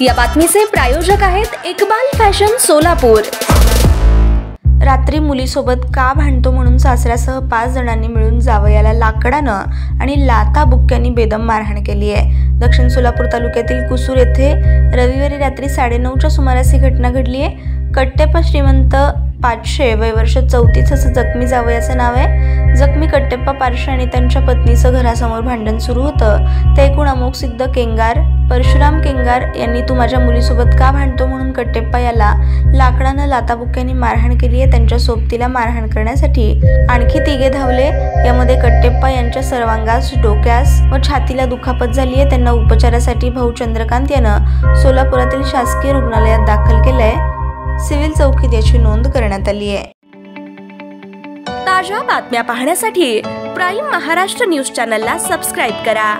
या बातमीचे प्रायोजक आहेत इकबाल फॅशन सोलापूर. रात्री मुलीसोबत का भांडतो म्हणून सासऱ्यासह पाच जणांनी मिळून जावयाला लाकडानं आणि लाता बुक्क्यांनी बेदम मारहाण केली आहे. दक्षिण सोलापूर तालुक्यातील कुसूर येथे रविवारी रात्री साडेनऊच्या सुमारास ही घटना घडली आहे. कट्टेपा श्रीमंत पाचशे वयवर्ष चौतीस असं जखमी जावयाचं नाव आहे. जखमी कट्टेप्पा पारशे आणि त्यांच्या पत्नीचं घरासमोर भांडण सुरू होतं. ते एकूण अमोक सिद्ध केंगार परशुराम केंगार यांनी तू माझ्या मुलीसोबत का भांडतो म्हणून कट्टेप्पा याला लाकडानं लाताबुक्यांनी मारहाण केली आहे त्यांच्या सोबतीला मारहाण करण्यासाठी. आणखी तिघे धावले. यामध्ये कट्टेप्पा यांच्या सर्वांगास डोक्यास व छातीला दुखापत झाली आहे. त्यांना उपचारासाठी भाऊ चंद्रकांत यानं सोलापुरातील शासकीय रुग्णालयात दाखल केलंय. सिव्हिल चौकीत याची नोंद करण्यात आली आहे. ताज्या बातम्या पाहण्यासाठी प्राईम महाराष्ट्र न्यूज चॅनलला सबस्क्राईब करा.